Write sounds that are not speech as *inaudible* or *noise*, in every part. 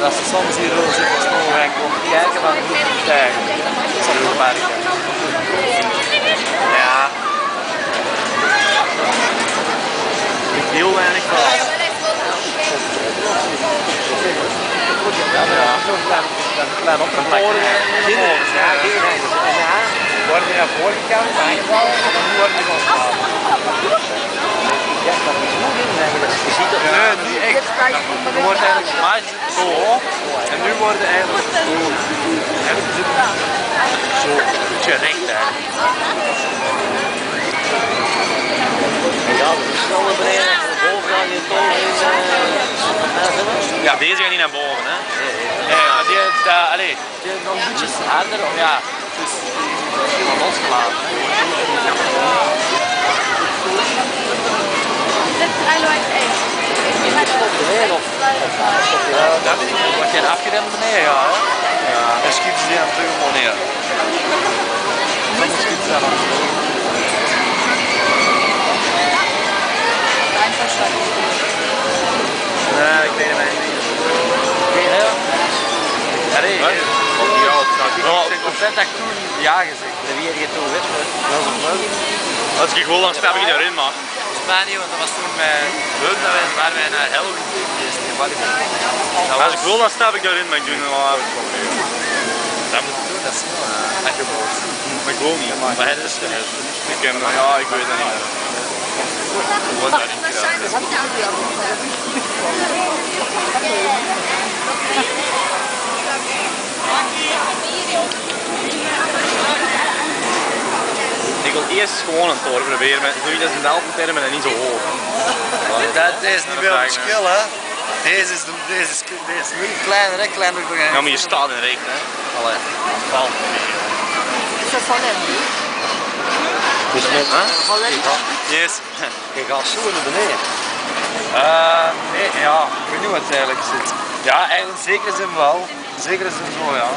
Maar als ze soms hier zo zitten gaan komen kijken van hoe het. Dat zal heel merken. Ja. Ik heel weinig van. Ja, maar zo'n klein, oppervlak. Kinderen, ja, kinderen. En ja, worden naar voren gekomen, en dan worden die gewoon Ja, dat is goed in eigenlijk. Je ziet dat Nee, Je wordt eigenlijk maar zo hoog. En nu worden eigenlijk zo. Het zo een beetje recht eigenlijk. Ja, dat is snel naar beneden. Boven aan je tol in. eh, Ja, deze gaat niet naar boven, hè? Nee, ja, die, dat, allee, Die nog een beetje harder, of ja, dus losgelaten. de heen of. Ja, dat weet ik niet. Word je afgeremd naar beneden gaan, hè? Ja. En schieten ze die dan terug gewoon neer. Dan schieten ze dan. Nee, ik weet het niet. Allee, Wat? ja, het gaat. Ja, dat ik toen ja gezegd. De wie je toen weet, dat is een leuk. Als ik gewoon dan stap ik erin, maar. Spanje, want dat was toen dat wij, waar wij naar Halloween geweest in. Dat Als ik wil, dan stap ik erin, maar ik doe het van. Dat moet ik doen. dat is wel. Maar ik wil niet. Maar is. Ik ken ja, ik weet het niet. Ik word daarin. Ik wil eerst gewoon een toren proberen met zoiets als een Alpentermen en niet zo hoog. *laughs* Dat is niet veel verschil, hè. Deze is, de, deze is, deze is nu kleiner, hè. Kleiner door Ja, maar je staat in reken, hè. Allee, valt Is dat van hem? Dus met, Yes. je gaat zo naar beneden. Uh, nee, ja, ik weet niet wat het eigenlijk zit. Ja, eigenlijk in zekere zin wel. In zekere zin zo, ja.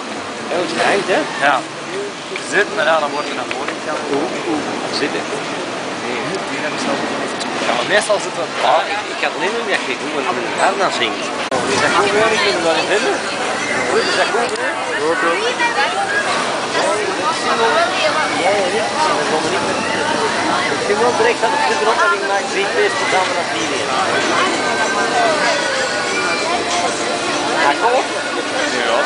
Dat is geheid, hè? Ja. Zit, maar dan wordt er naar voren gegaan. Zitten. Ja, maar meestal zit het Ja, ik, ik had niet meer dat je goed wat met Arna zingt. Is dat goed? Ik het in vinden. Is dat goed, hè? Goed. Ja. Dat. Ik vind wel direct dat het goed erop en ik maak drie pees tot dan vanaf hier weer. Akkoord? Ja,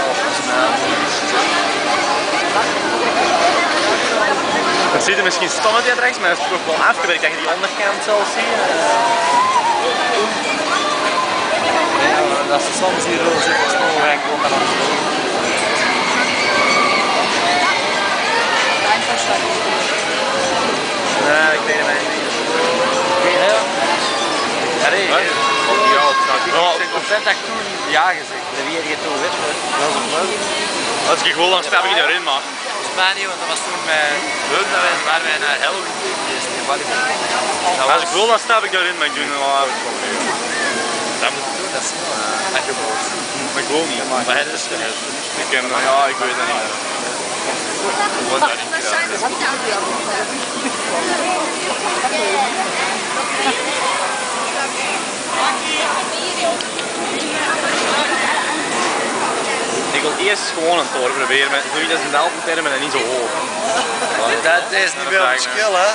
Het ziet er misschien stom uit hier rechts, maar het is toch wel afgewerkt dat je die onderkant zal zien. Ja, maar als ze soms hier zo zitten snel gaan komen dan. Nee, ik weet het niet. Allee, Wat? Ja, het gaat. Ja, procent dat ik toen ja gezegd. De wie je toen weet, dat is een. Als ik wil, dan stap ik erin, maar. Spanje, want dat was toen met leuk dat wij, waar wij naar Halloween geweest in Als ik wil, dan stap ik erin, maar ik doe het wel van nu. Dat moet ik doen. Dat is wel uh, aangeboden. Maar ik wil niet. Maar het is. Ik ken ja, ik weet het niet. Ik word daarin geraakt. Eerst gewoon een toren proberen met zoiets als een Alpentermen en niet zo hoog. Dat is niet veel verschil, hè.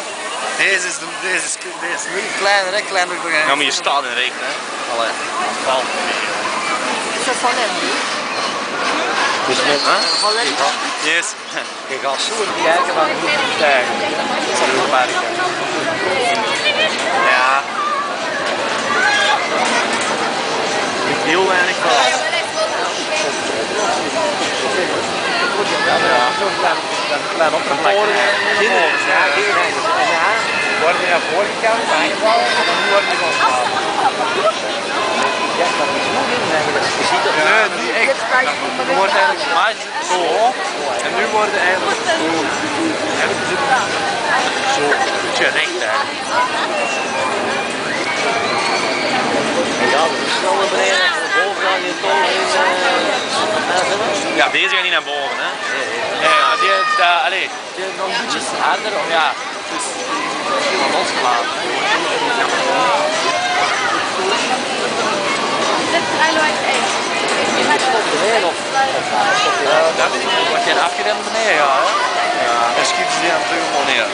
Deze is, de, deze is, deze is nu kleiner, hè. Kleiner door Ja, maar je staat in reken, hè. Allee, valt Is dat van hem? Dus met, Van hem? Yes. *laughs* je gaat zo kijken van hoe het eigenlijk. Dat zal heel merken. Ja. Ik heel weinig van. Klein oppervlak. Kinderen, Worden naar voren gekomen, aangevallen, en dan worden die gewoon ja, dat is goed in eigenlijk. Je ziet dat Nee, niet echt. Je wordt eigenlijk, maar zo hoog. En nu worden eigenlijk het zo een beetje recht eigenlijk. Ja, is snel naar beneden. Boven aan je tol in. Ja, deze gaat niet naar boven hè. Nee, maar die, daar, allee, Die nog een beetje harder om ja, dus die is losgelaten. Eiland 1. beneden of Dat weet ik niet, wordt geen afgeremd beneden ja hè. Ja, dan schieten ze die aan terug neer.